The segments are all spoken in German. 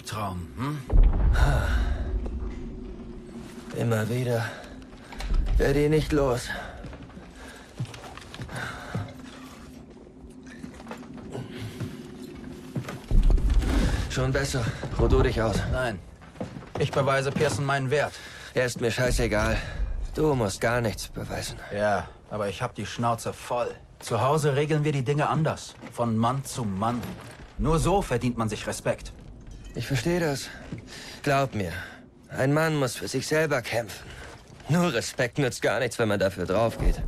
Albtraum, hm? Immer wieder. Werde ihn nicht los. Schon besser. Ruh du dich aus. Nein. Ich beweise Pearson meinen Wert. Er ist mir scheißegal. Du musst gar nichts beweisen. Ja, aber ich hab die Schnauze voll. Zu Hause regeln wir die Dinge anders. Von Mann zu Mann. Nur so verdient man sich Respekt. Ich verstehe das. Glaub mir, ein Mann muss für sich selber kämpfen. Nur Respekt nützt gar nichts, wenn man dafür draufgeht.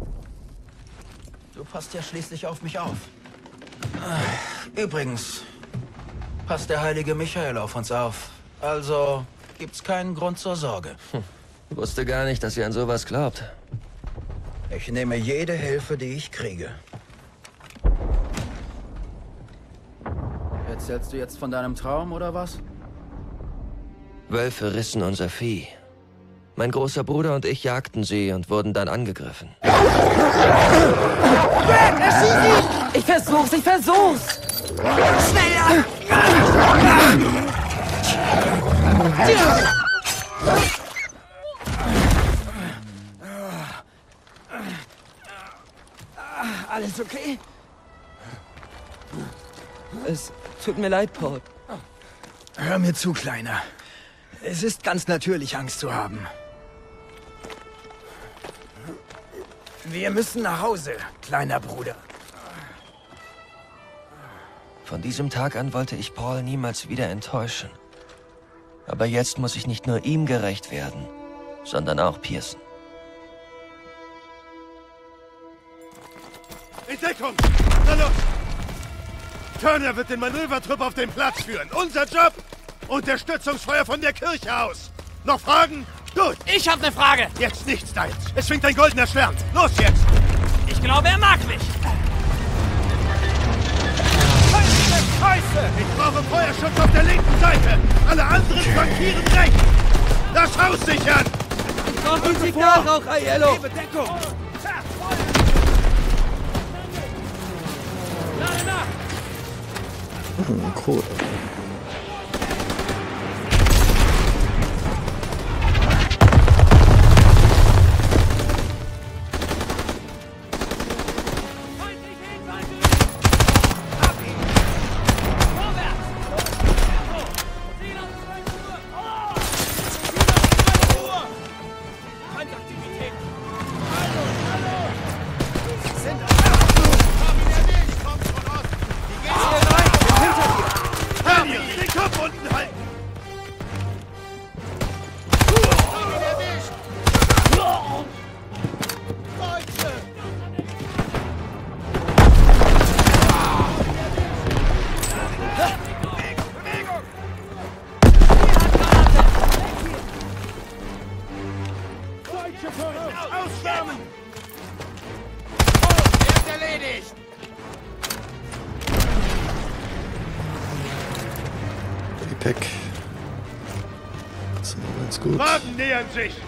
Du passt ja schließlich auf mich auf. Übrigens, passt der heilige Michael auf uns auf. Also gibt's keinen Grund zur Sorge. Ich wusste gar nicht, dass ihr an sowas glaubt. Ich nehme jede Hilfe, die ich kriege. Erzählst du jetzt von deinem Traum oder was? Wölfe rissen unser Vieh. Mein großer Bruder und ich jagten sie und wurden dann angegriffen. Ich versuch's, ich versuch's! Schneller! Tut mir leid, Paul. Hör mir zu, Kleiner. Es ist ganz natürlich, Angst zu haben. Wir müssen nach Hause, kleiner Bruder. Von diesem Tag an wollte ich Paul niemals wieder enttäuschen. Aber jetzt muss ich nicht nur ihm gerecht werden, sondern auch Pearson. In Deckung! Na los! Turner wird den Manövertrupp auf den Platz führen. Unser Job? Unterstützungsfeuer von der Kirche aus. Noch Fragen? Gut. Ich habe eine Frage. Jetzt nichts, Styles. Es schwingt ein goldener Stern. Los jetzt! Ich glaube, er mag mich. Scheiße! Ich brauche Feuerschutz auf der linken Seite. Alle anderen flankieren rechts. Das Haus sichern! Noch ein Signalrauch, Aiello! Gebe Deckung! Lade nach. 很酷的。Deutsche! Ausschwärmen! Er ist erledigt! Gepäck. Das ist ganz gut. Wagen nähern sich! Sie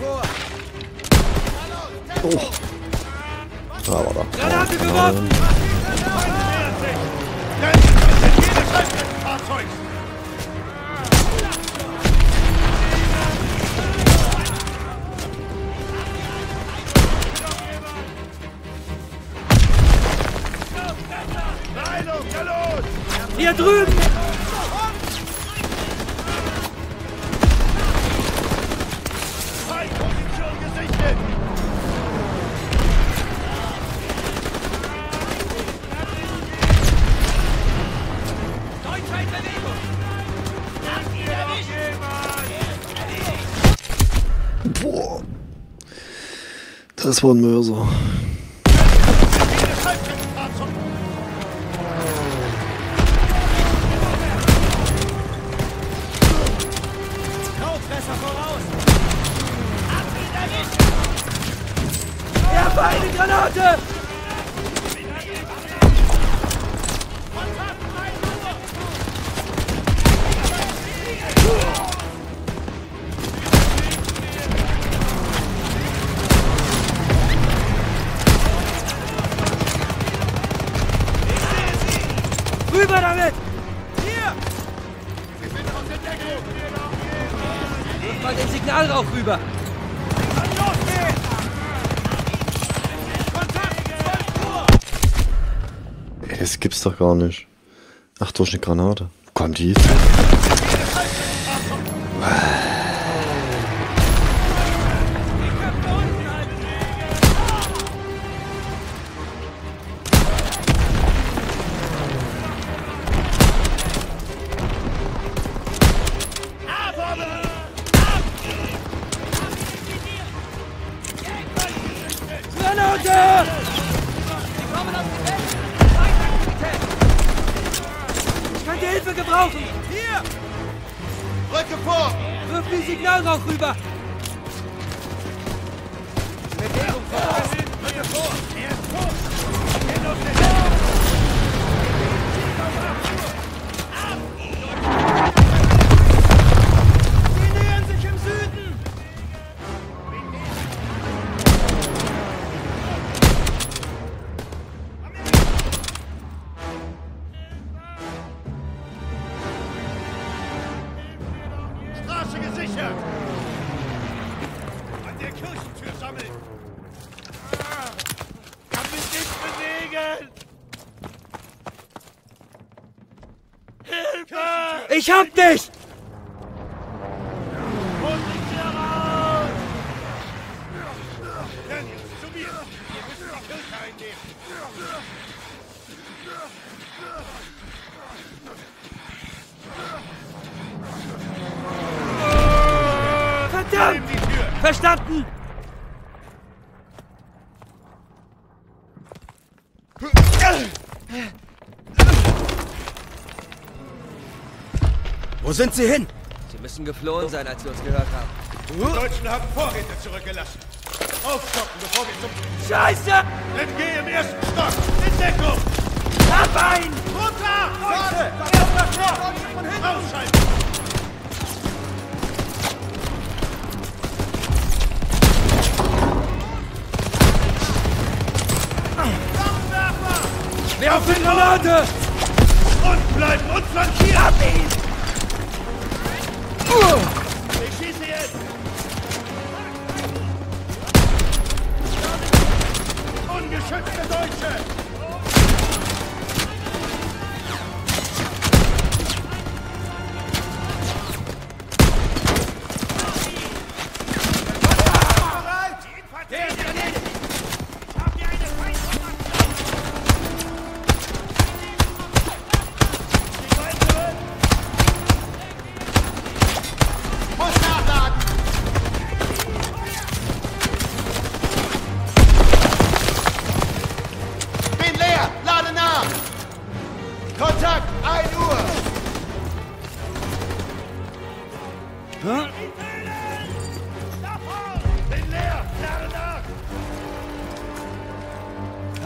Oh, Da war er. Granate geworfen! Da! Hier drüben! Das war ein Mörser. Rüber damit! Hier! Wirf mal den Signalrauch rüber! Ey, das gibt's doch gar nicht. Ach, durch eine Granate. Wo kam die Granate! Ich könnte Hilfe gebrauchen! Hier! Rücke vor! Wirf die Signalrauch rüber! Gesichert! An der Kirchentür sammeln! Ah, Kann mich nicht bewegen! Hilfe! Ich hab dich! Holt mich hier raus! Daniel, zu mir! Wir müssen die Kirche einnehmen! Verdammt! Nimm die Tür! Verstanden! Wo sind sie hin? Sie müssen geflohen sein, als sie uns gehört haben. Die Deutschen haben Vorräte zurückgelassen. Aufstocken, bevor wir zum... Scheiße! Entgeh im ersten Stock! In Deckung! Hab einen! Runter! Deutsche! Erster Stock! Rausschalten! Auf die Granate! Und bleiben und flankieren! Hab ihn! Ich schieße jetzt! Ungeschützte Deutsche!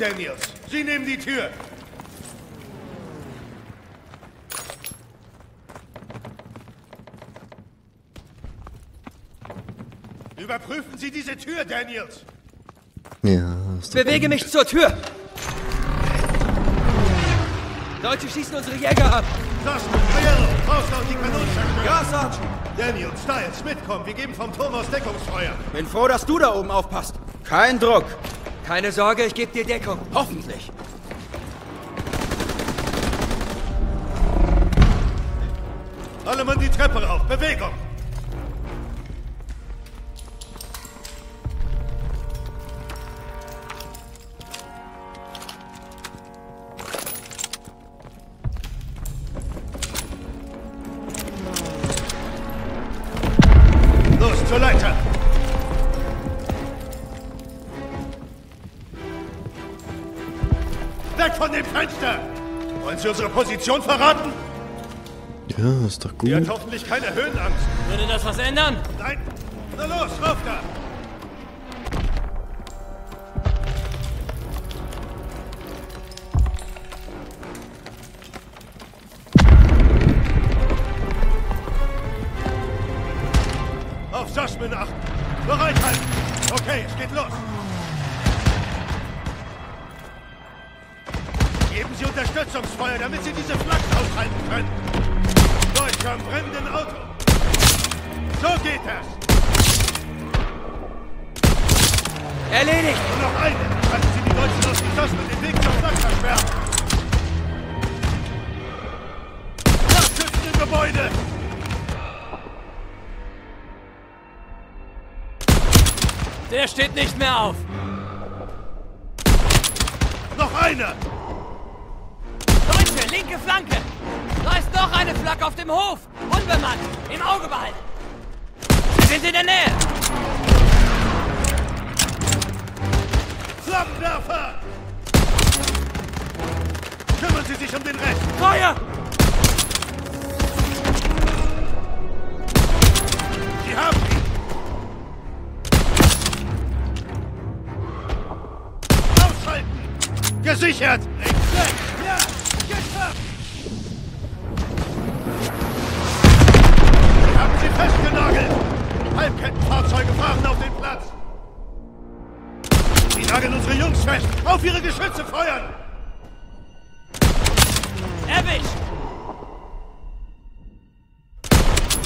Daniels. Sie nehmen die Tür. Überprüfen Sie diese Tür, Daniels. Ja, ist Bewege mich zur Tür! Deutsche schießen unsere Jäger ab! Sassman, Aiello, Faust auf die Kanonen zerstören. Ja, Sergeant. Daniel, Styles, mitkommen. Wir geben vom Turm aus Deckungsfeuer. Bin froh, dass du da oben aufpasst. Kein Druck. Keine Sorge, ich gebe dir Deckung. Hoffentlich. Alle Mann die Treppe rauf. Bewegung. Sie unsere Position verraten? Ja, ist doch Die hat gut. hoffentlich keine Höhenangst. Würde das was ändern? Nein! Na los, rauf da! Auf Saschmin achten! Bereithalten! Okay, es geht los! Sie Unterstützungsfeuer, damit Sie diese Flak aushalten können! Deutscher am brennenden Auto! So geht das! Erledigt! Nur noch eine! Lassen Sie die Deutschen aus dem Schuss und den Weg zur Flak versperren! Nachschützen im Gebäude! Der steht nicht mehr auf! Noch einer! Linke Flanke! Da ist noch eine Flak auf dem Hof! Unbemannt! Im Auge behalten! Sie sind in der Nähe! Flammenwerfer! Kümmern Sie sich um den Rest! Feuer! Sie haben ihn! Aushalten! Gesichert! Festgenagelt! Halbkettenfahrzeuge fahren auf den Platz! Sie nageln unsere Jungs fest! Auf ihre Geschütze feuern! Erwischt!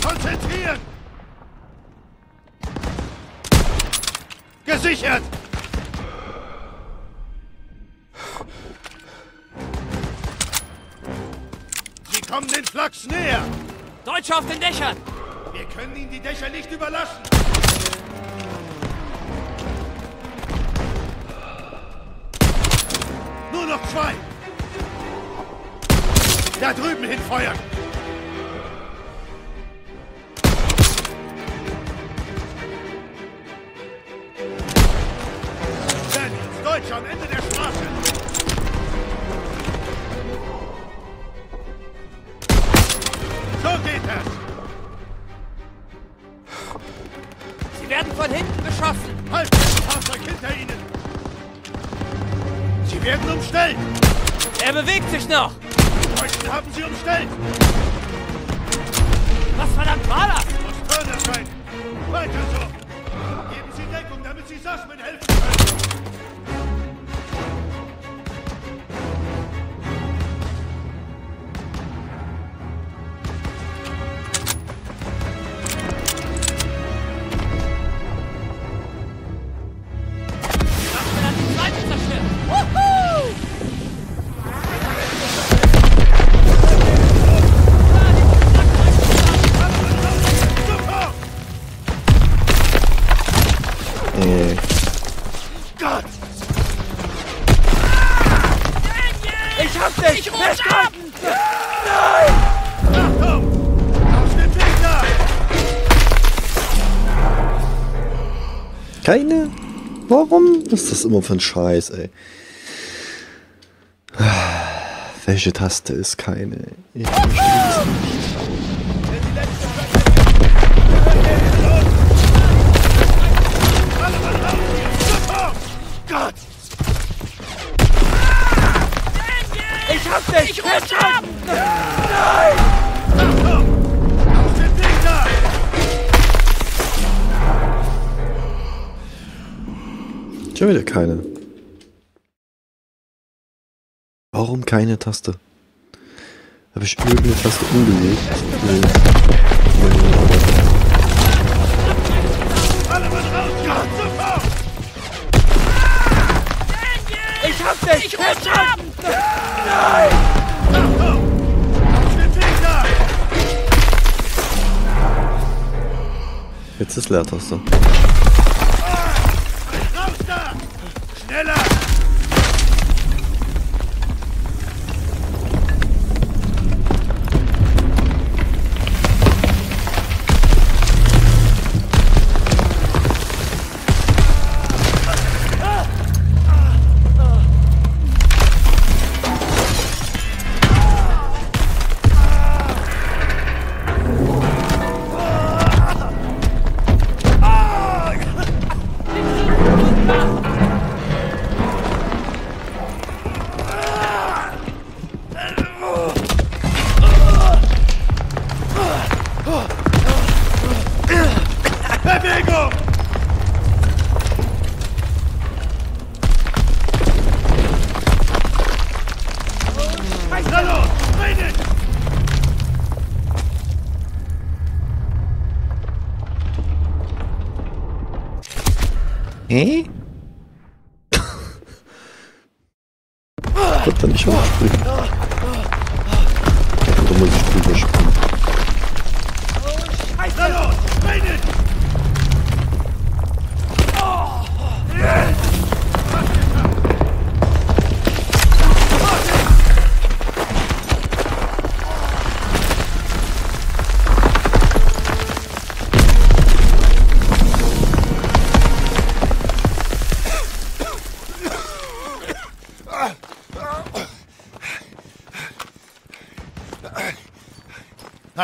Konzentrieren! Gesichert! Sie kommen den Flachs näher! Deutsche auf den Dächern! Wir können ihnen die Dächer nicht überlassen! Nur noch zwei! Da drüben hinfeuern! Daniels, Deutsche am Ende der Straße! So geht das! Umstellt! Er bewegt sich noch! Die Deutschen haben Sie umstellt! Was verdammt war das? Muss Turner sein! Weiter so! Geben Sie Deckung, damit Sie Sassman helfen Warum ist das immer für ein Scheiß, ey? Welche Taste ist keine? Ich verstehe nicht. Ich hab dich! Ich rutsch ab! Nein! Schon wieder keine. Warum keine Taste? Habe ich irgendeine Taste umgelegt? Nee. Ich hab dich! Ich hol ab! Sind Gegner! Jetzt ist Leertaste. Raus da! Schneller!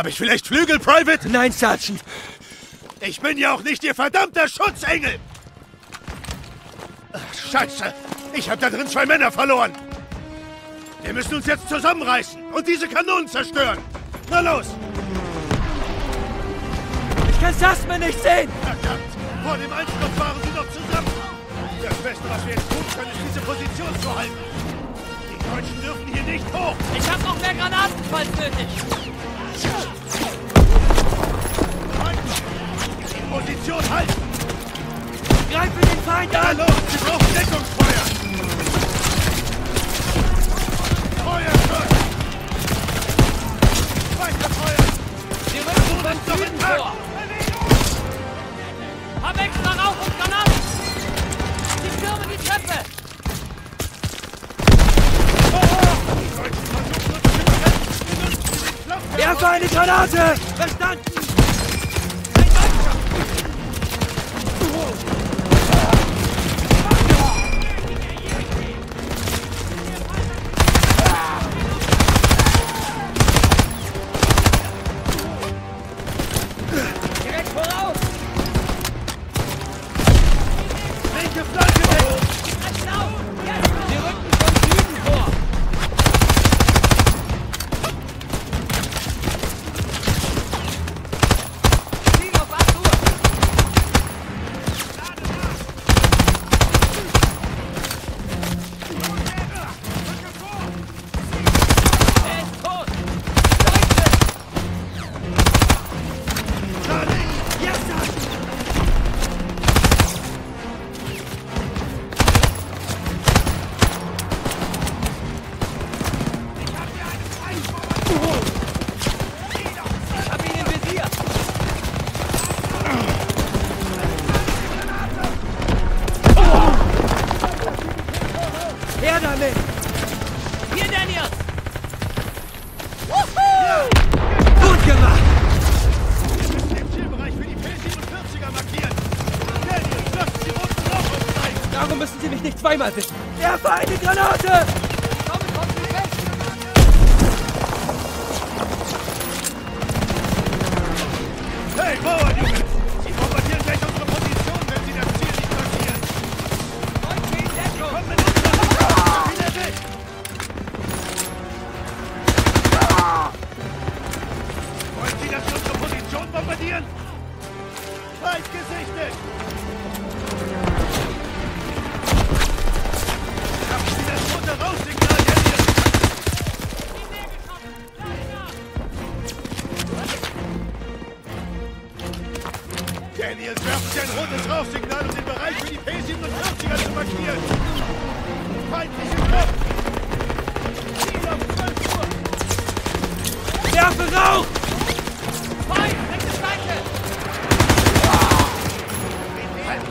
Habe ich vielleicht Flügel, Private? Nein, Sergeant. Ich bin ja auch nicht Ihr verdammter Schutzengel! Ach, Scheiße! Ich habe da drin zwei Männer verloren! Wir müssen uns jetzt zusammenreißen und diese Kanonen zerstören! Na los! Ich kann Sassman nicht sehen! Verdammt! Vor dem Einsturz waren sie noch zusammen! Das Beste, was wir jetzt tun können, ist diese Position zu halten! Die Deutschen dürfen hier nicht hoch! Ich hab noch mehr Granaten, falls nötig.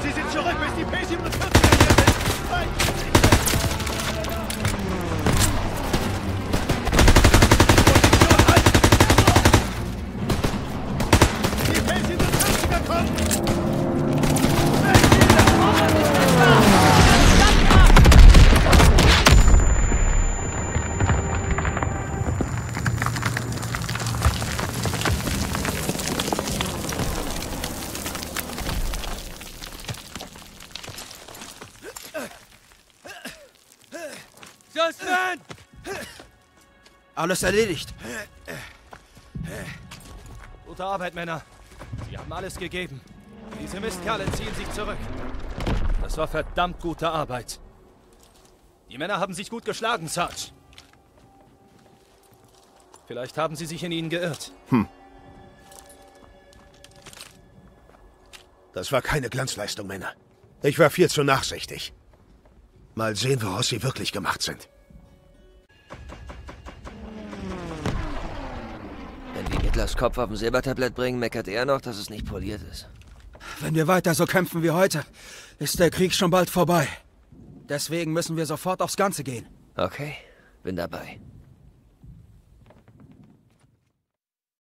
Sie sie zurück, bis die P-47er hier sind! Alles erledigt. Gute Arbeit, Männer. Sie haben alles gegeben. Diese Mistkerle ziehen sich zurück. Das war verdammt gute Arbeit. Die Männer haben sich gut geschlagen, Sarge. Vielleicht haben sie sich in ihnen geirrt. Das war keine Glanzleistung, Männer. Ich war viel zu nachsichtig. Mal sehen, woraus sie wirklich gemacht sind. Wenn wir Hitlers Kopf auf dem Silbertablett bringen, meckert er noch, dass es nicht poliert ist. Wenn wir weiter so kämpfen wie heute, ist der Krieg schon bald vorbei. Deswegen müssen wir sofort aufs Ganze gehen. Okay, bin dabei.